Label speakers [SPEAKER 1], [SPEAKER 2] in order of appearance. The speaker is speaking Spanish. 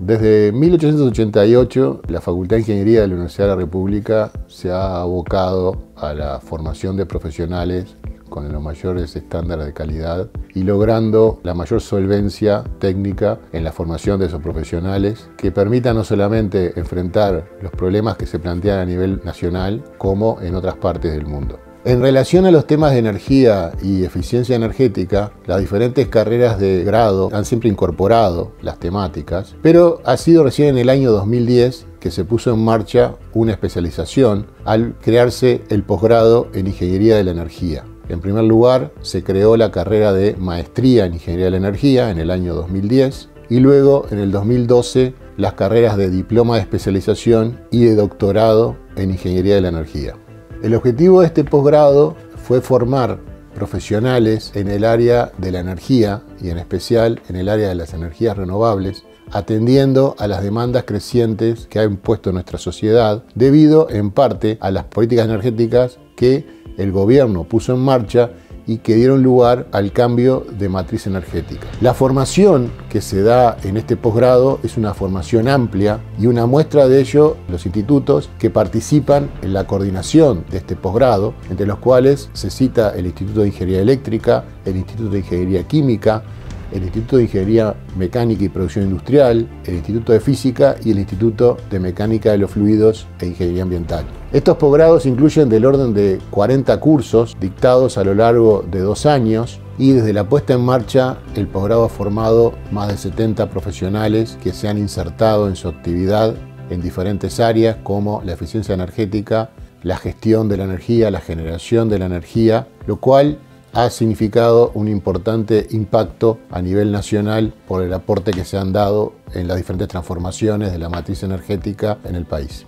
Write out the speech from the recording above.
[SPEAKER 1] Desde 1888, la Facultad de Ingeniería de la Universidad de la República se ha abocado a la formación de profesionales con los mayores estándares de calidad y logrando la mayor solvencia técnica en la formación de esos profesionales que permita no solamente enfrentar los problemas que se plantean a nivel nacional como en otras partes del mundo. En relación a los temas de energía y eficiencia energética, las diferentes carreras de grado han siempre incorporado las temáticas, pero ha sido recién en el año 2010 que se puso en marcha una especialización al crearse el posgrado en Ingeniería de la Energía. En primer lugar, se creó la carrera de Maestría en Ingeniería de la Energía en el año 2010 y luego en el 2012 las carreras de Diploma de Especialización y de Doctorado en Ingeniería de la Energía. El objetivo de este posgrado fue formar profesionales en el área de la energía y en especial en el área de las energías renovables, atendiendo a las demandas crecientes que ha impuesto nuestra sociedad debido en parte a las políticas energéticas que el gobierno puso en marcha y que dieron lugar al cambio de matriz energética. La formación que se da en este posgrado es una formación amplia y una muestra de ello los institutos que participan en la coordinación de este posgrado, entre los cuales se cita el Instituto de Ingeniería Eléctrica, el Instituto de Ingeniería Química, el Instituto de Ingeniería Mecánica y Producción Industrial, el Instituto de Física y el Instituto de Mecánica de los Fluidos e Ingeniería Ambiental. Estos posgrados incluyen del orden de 40 cursos dictados a lo largo de dos años y desde la puesta en marcha el posgrado ha formado más de 70 profesionales que se han insertado en su actividad en diferentes áreas como la eficiencia energética, la gestión de la energía, la generación de la energía, lo cual ha significado un importante impacto a nivel nacional por el aporte que se han dado en las diferentes transformaciones de la matriz energética en el país.